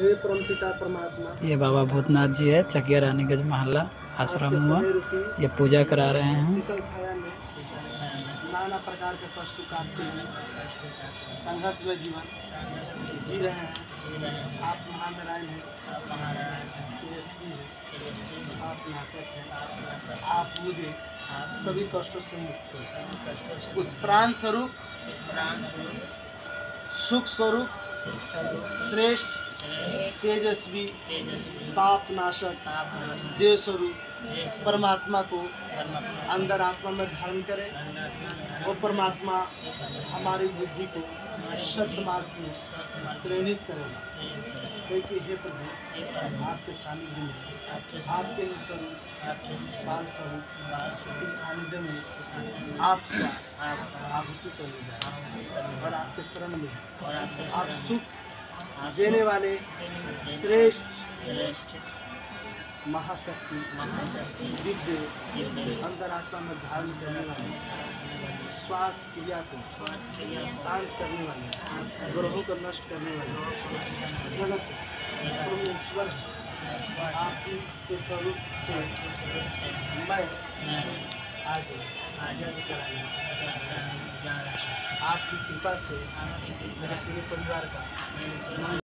हे परमात्मा। ये बाबा भूतनाथ जी है चकिया रानीगंज मोहल्ला आश्रम हुआ। ये पूजा करा रहे हैं। शीतल छाया में नाना प्रकार के कष्ट काटते हुए संघर्ष में जीवन जी रहे हैं। आप महानारायण हैं तेजस्वी हैं आप नाशक हैं। आप मुझे सभी कष्टों से मुक्त उस प्राण स्वरूप सुख स्वरूप श्रेष्ठ तेजस्वी पाप नाशक देव स्वरूप परमात्मा को अंदर आत्मा में धारण करे वो परमात्मा हमारी बुद्धि को सत्य मार्ग में प्रेरित करेगा। क्योंकि हे प्रभु आपके सानिध्य में आपके ही स्वरूप बाल स्वरूप के सानिध्य में आपका आहुति कर ली जाए और आपके शरण में आप सुख देने वाले श्रेष्ठ महाशक्ति दिव्य अंतरात्मा में धारण करने वाले श्वास क्रिया को शांत करने वाले ग्रहों को नष्ट करने वाले। जगत परमेश्वर के स्वरूप से मैं आज आपकी कृपा से मेरे पूरे परिवार का।